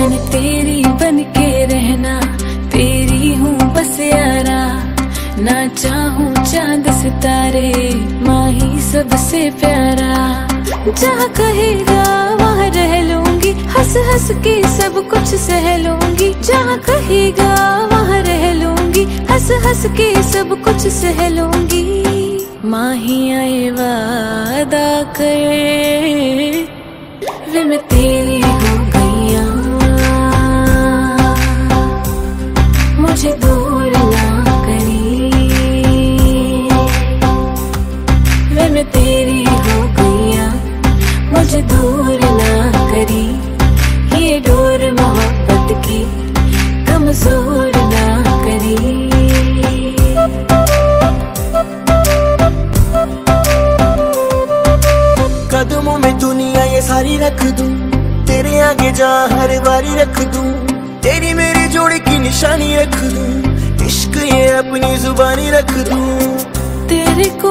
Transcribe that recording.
मैंने तेरी बन के रहना, तेरी हूँ बस यारा। ना चाहूँ चाँद सितारे, माही सबसे प्यारा। जहाँ कहेगा, वहाँ रह लूँगी, हंस हंस के सब कुछ सह लूँगी। जहाँ कहेगा, वहाँ रह लूँगी, हंस हंस के सब कुछ सह लूँगी। माही आए वादा करे। कदमों में दुनिया ये सारी रख दूँ। तेरे आगे जा हर बारी रख दूँ। तेरी मेरी जोड़े की निशानी रख दूँ। इश्क ये अपनी जुबानी रख दूँ। तेरे को